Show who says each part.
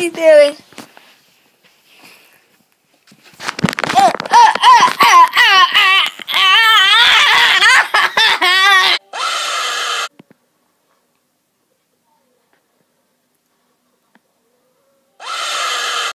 Speaker 1: que deu.